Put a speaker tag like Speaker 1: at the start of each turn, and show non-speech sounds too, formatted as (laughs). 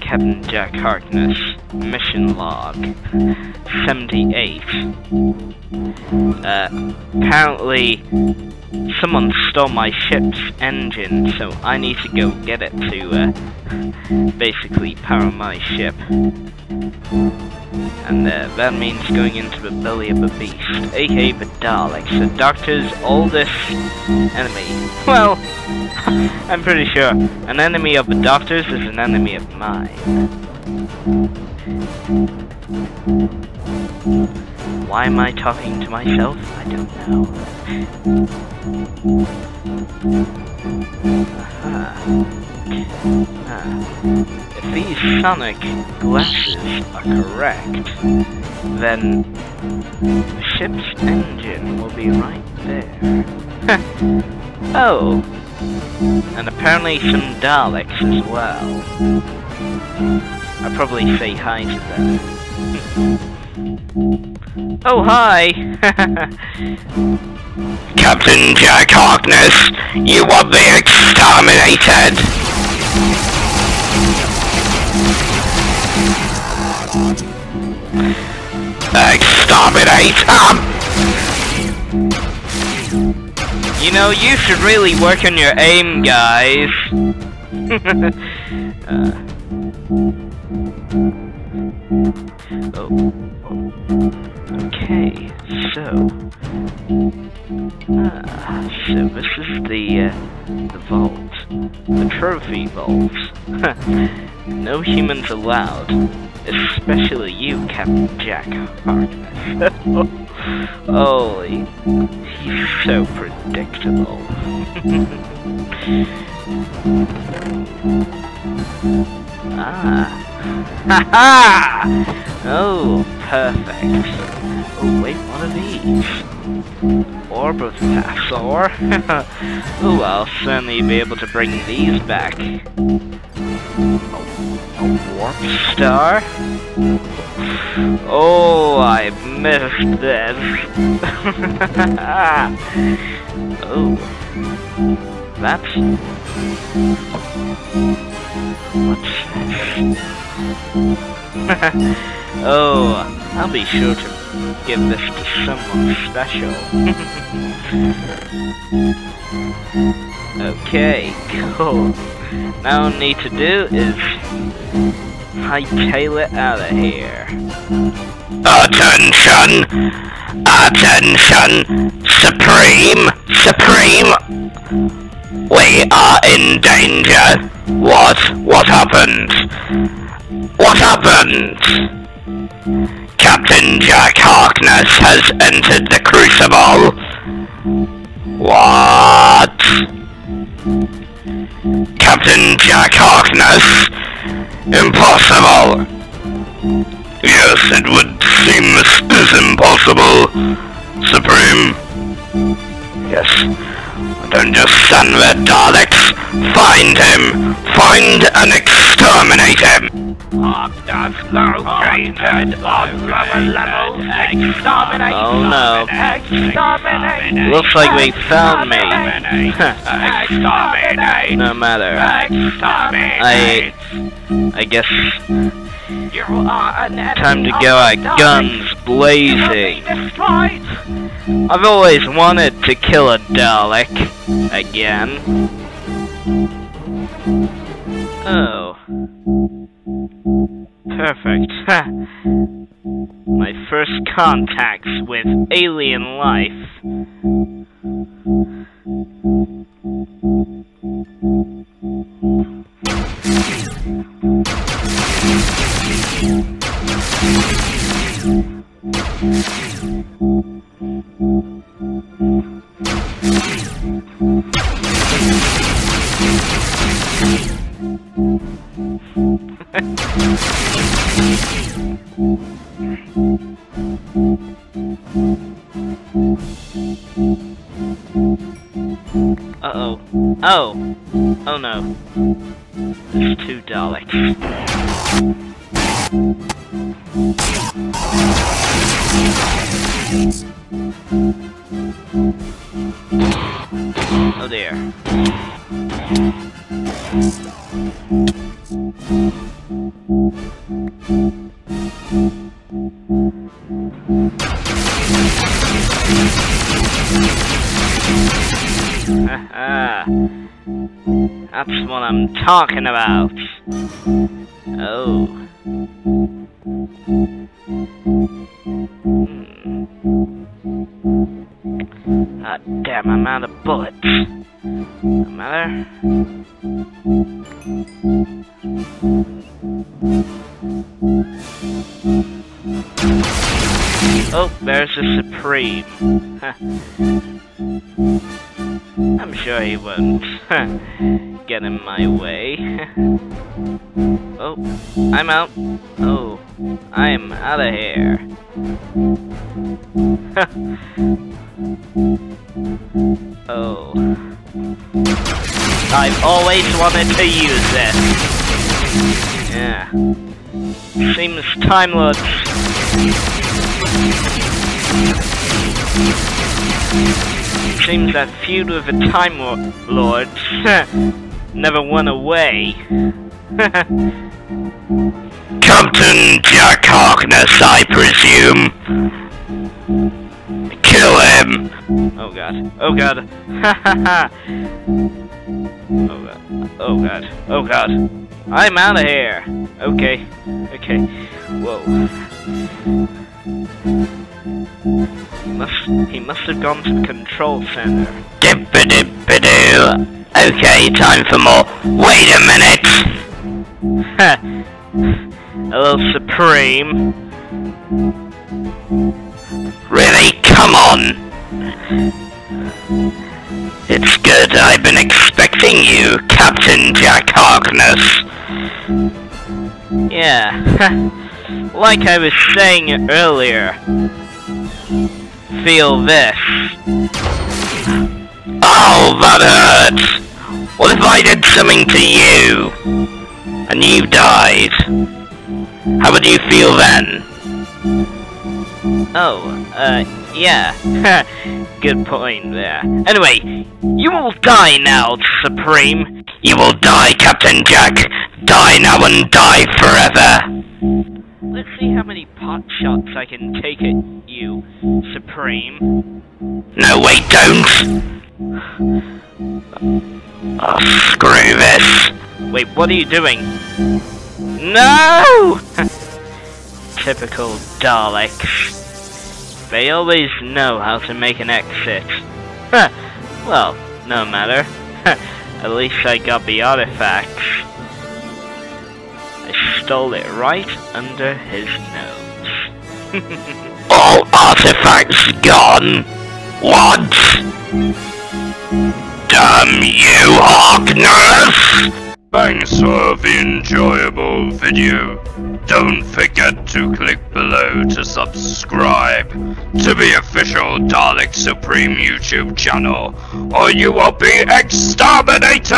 Speaker 1: Captain Jack Harkness, mission log 78. Uh, apparently, someone stole my ship's engine, so I need to go get it to uh, basically power my ship. And uh, that means going into the belly of a beast, aka the Daleks, the Doctor's oldest enemy. (laughs) Well, (laughs) I'm pretty sure an enemy of the Doctor's is an enemy of mine. Why am I talking to myself? I don't know. Ah. If these sonic glasses are correct, then the ship's engine will be right there. (laughs) oh, and apparently some Daleks as well. I'll probably say hi to them. (laughs) oh, hi! (laughs)
Speaker 2: Captain Jack Harkness, you will be exterminated! Exterminate him!
Speaker 1: You know, you should really work on your aim, guys. (laughs) uh. Oh. Okay, so... Ah, so this is the, uh, the vault. The trophy vault. (laughs) no humans allowed. Especially you, Captain Jack Harkness. (laughs) Holy, he's so predictable. (laughs) ah. (laughs) Ha ha! Oh, perfect. Oh, wait, one of these? Orb of Passor? (laughs) oh, I'll certainly be able to bring these back. A, a warp star? Oh, I missed this. (laughs) oh. That's... (laughs) Oh, I'll be sure to give this to someone special. (laughs) okay, cool. Now all I need to do is hightail it out of here.
Speaker 2: Attention! Attention! Supreme! Supreme! We are in danger! What? What happened? What happened? Captain Jack Harkness has entered the Crucible. What? Captain Jack Harkness? Impossible. Yes, it would seem this is impossible. Supreme. Yes. Don't just stand there, Daleks. Find him. Find and exterminate him.
Speaker 1: Oh no. Looks like we found me. (laughs) no matter. I... I guess... Time to go at guns blazing. I've always wanted to kill a Dalek. Again. Oh. Perfect. My first contacts with alien life. Uh-oh. Oh! Oh no. There's two Daleks. Oh dear. Haha. That's what I'm talking about. Oh. Hmm. Ah, damn, I'm out of bullets. No matter. Oh, there's the Supreme. I'm sure he won't get in my way. (laughs) oh, I'm out. Oh, I'm out of here. oh. I've always wanted to use this. Yeah. Seems Time Lords. Seems that feud with the Time Lords (laughs) never went away. (laughs)
Speaker 2: Captain Jack Harkness, I presume. Kill him!
Speaker 1: Oh god. Oh god. Ha ha ha! oh god. Oh god. Oh god. I'm out of here. Okay. Okay. Whoa. He must he must have gone to the control center.
Speaker 2: Dip-a-dip-a-doo. Okay, time for more. Wait a minute! Ha!
Speaker 1: Hello, Supreme.
Speaker 2: Really? Come on! It's good, I've been expecting you, Captain Jack Harkness.
Speaker 1: Yeah. (laughs) like I was saying earlier. Feel this.
Speaker 2: Oh, that hurts! What if I did something to you? And you died? How would you feel then?
Speaker 1: Oh, uh, yeah. (laughs) Good point there. Anyway, you will die now, Supreme.
Speaker 2: You will die, Captain Jack! Die now and die forever!
Speaker 1: Let's see how many pot shots I can take at you, Supreme.
Speaker 2: No, wait, don't! (sighs) Oh, screw this.
Speaker 1: Wait, what are you doing? No! (laughs) Typical Daleks. They always know how to make an exit. well, no matter. At least I got the artifacts. I stole it right under his nose. (laughs)
Speaker 2: All artifacts gone? What? Damn you, Harkness! Thanks for the video. Don't forget to click below to subscribe to the official Dalek Supreme YouTube channel, or you will be exterminated!